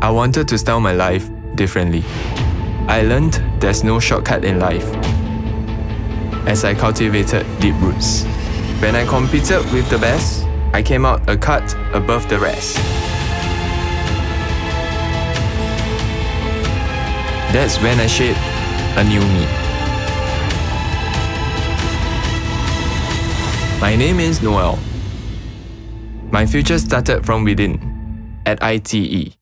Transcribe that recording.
I wanted to style my life differently. I learned there's no shortcut in life as I cultivated deep roots. When I competed with the best, I came out a cut above the rest. That's when I shaped a new me. My name is Noel. My future started from within at ITE.